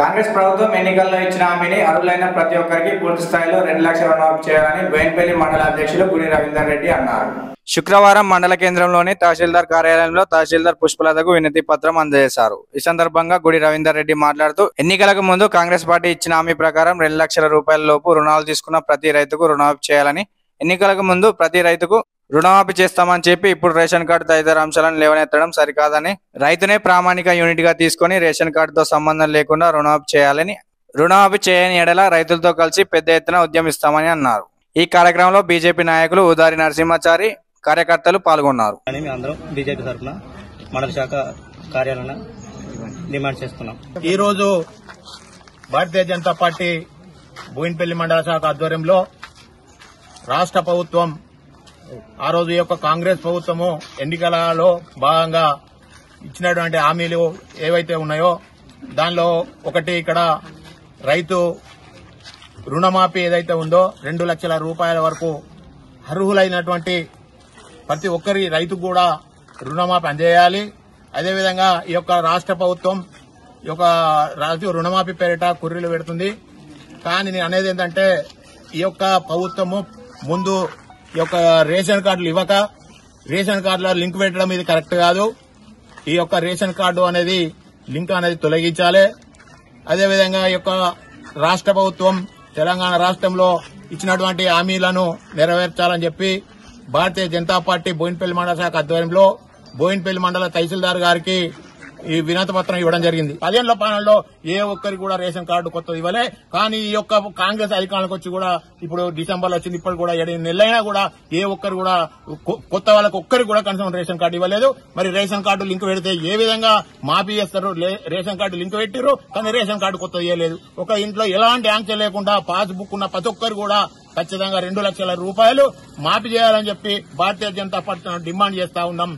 కాంగ్రెస్ ప్రభుత్వం ఎన్నికల్లో ఇచ్చిన హామీని అర్హులైన ప్రతి ఒక్కరికి పూర్తి స్థాయిలో రెండు లక్షల రుణమాఫీ చేయాలని బోయినపల్లి మండల అధ్యక్షులు గుడి రవీందర్ రెడ్డి అన్నారు. శుక్రవారం మండల కేంద్రంలోని తహసీల్దార్ కార్యాలయంలో తహసీల్దార్ పుష్పలతకు వినతి పత్రం అందజేశారు. ఈ సందర్భంగా గుడి రవీందర్ రెడ్డి మాట్లాడుతూ ఎన్నికలకు ముందు కాంగ్రెస్ పార్టీ ఇచ్చిన హామీ ప్రకారం రెండు లక్షల రూపాయల లోపు రుణాలు తీసుకున్న ప్రతి రైతుకు రుణమాఫీ చేయాలని ఎన్నికలకు ముందు ప్రతి రైతుకు రుణమాఫీ చేస్తామని చెప్పి ఇప్పుడు రేషన్ కార్డు తదితర అంశాలను లేవనెత్తడం సరికాదని రైతునే ప్రామాణిక యూనిట్గా తీసుకొని రేషన్ కార్డుతో సంబంధం లేకుండా రుణమాఫీ చేయాలని రుణమాఫీ చేయని ఎడల రైతులతో కలిసి పెద్ద ఎత్తున ఉద్యమిస్తామని అన్నారు. ఈ కార్యక్రమంలో బీజేపీ నాయకులు ఉదారి నరసింహాచారి కార్యకర్తలు పాల్గొన్నారు. బీజేపీ తరఫున మండల శాఖ కార్యాలయం డిమాండ్ చేస్తున్నాం. ఈ రోజు భారతీయ జనతా పార్టీ బోయినపల్లి మండల శాఖ ఆధ్వర్యంలో రాష్ట్ర ప్రభుత్వం ఆ రోజు యొక్క కాంగ్రెస్ ప్రభుత్వము ఎన్నికలలో భాగంగా ఇచ్చినటువంటి హామీలు ఏవైతే ఉన్నాయో దానిలో ఒకటి ఇక్కడ రైతు రుణమాఫీ ఏదైతే ఉందో రెండు లక్షల రూపాయల వరకు అర్హులైనటువంటి ప్రతి ఒక్కరి రైతు కూడా రుణమాఫీ అందజేయాలి అదేవిధంగా ఈ యొక్క రాష్ట్ర ప్రభుత్వం ఈ యొక్క రాజు రుణమాఫీ పేరిట కుర్రీలు పెడుతుంది. కానీ నేను అనేది ఏంటంటే ఈ యొక్క ప్రభుత్వము ముందు ఈ యొక్క రేషన్ కార్డులు ఇవ్వక రేషన్ కార్డులో లింక్ పెట్టడం ఇది కరెక్ట్ కాదు. ఈ యొక్క రేషన్ కార్డు అనేది లింక్ అనేది తొలగించాలి. అదేవిధంగా ఈ యొక్క రాష్ట్ర ప్రభుత్వం తెలంగాణ రాష్ట్రంలో ఇచ్చినటువంటి హామీలను నెరవేర్చాలని చెప్పి భారతీయ జనతా పార్టీ బోయినపల్లి మండల శాఖ ఆధ్వర్యంలో బోయినపల్లి మండల తహసీల్దార్ గారికి ఈ వినతి పత్రం ఇవ్వడం జరిగింది. పదేళ్ళ పాలనలో ఏ ఒక్కరికి కూడా రేషన్ కార్డు కొత్తది ఇవ్వలే. కానీ ఈ యొక్క కాంగ్రెస్ అధికారులకు వచ్చి కూడా ఇప్పుడు డిసెంబర్ వచ్చింది ఇప్పుడు కూడా ఏడు నెలలైనా కూడా ఏ ఒక్కరు కూడా కొత్త వాళ్ళకి ఒక్కరికి కూడా కనీసం రేషన్ కార్డు ఇవ్వలేదు. మరి రేషన్ కార్డు లింక్ పెడితే ఏ విధంగా మాఫీ చేస్తారు? రేషన్ కార్డు లింక్ పెట్టారు కానీ రేషన్ కార్డు కొత్తది ఇవ్వలేదు. ఒక ఇంట్లో ఎలాంటి ఆంక్ష లేకుండా పాస్ బుక్ ఉన్న ప్రతి ఒక్కరు కూడా ఖచ్చితంగా రెండు లక్షల రూపాయలు మాఫీ చేయాలని చెప్పి భారతీయ జనతా పార్టీ డిమాండ్ చేస్తా ఉన్నాం.